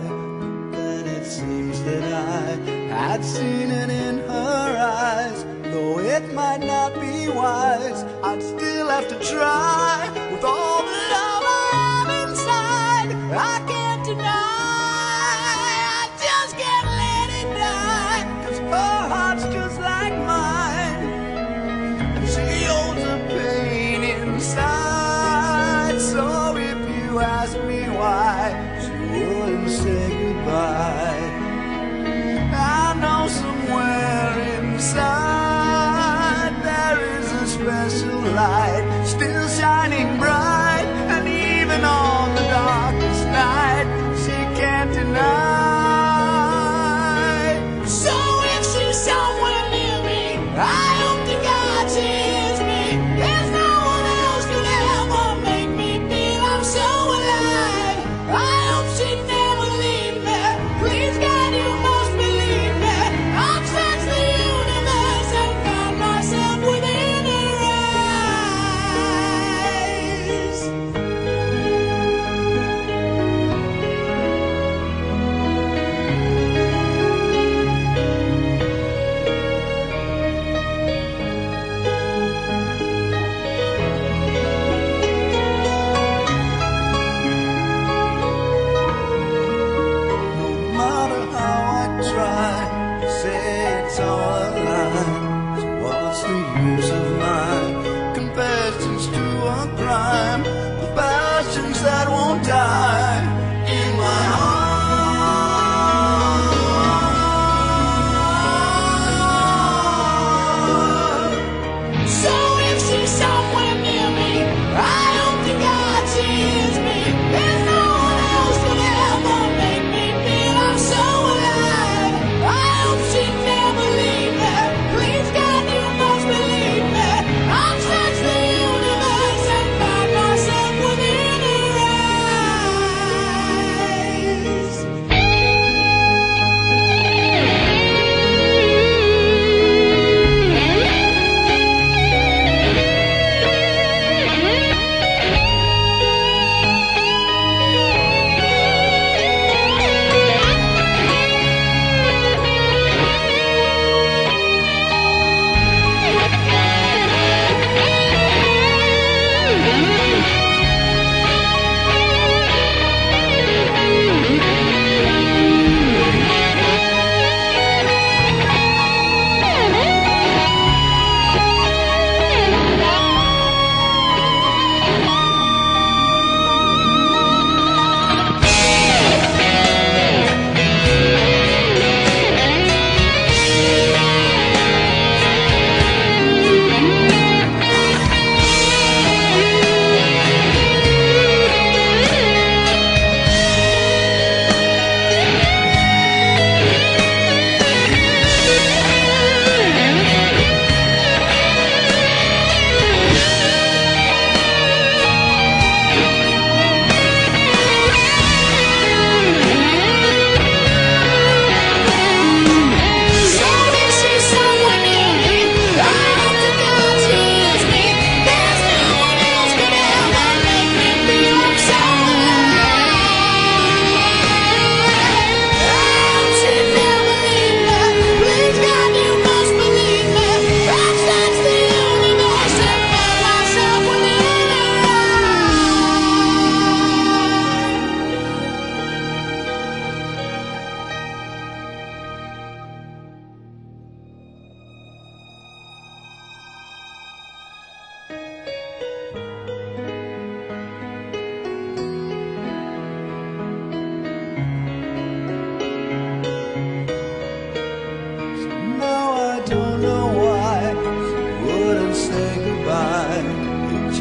Then it seems that I had seen it in her eyes. Though it might not be wise, I'd still have to try. With all the love I have inside, I can't deny. I just can't let it die. Cause her heart's just like mine. She holds a pain inside. our lives. What's the use of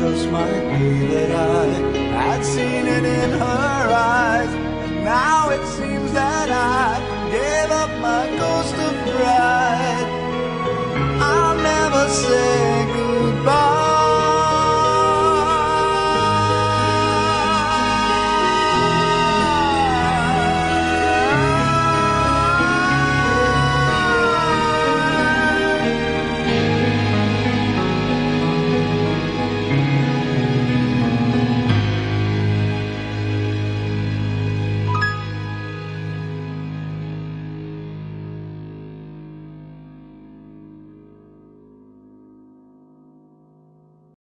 just might be that I had seen it in her eyes. And now it seems that I gave up my ghost of pride. I'll never say.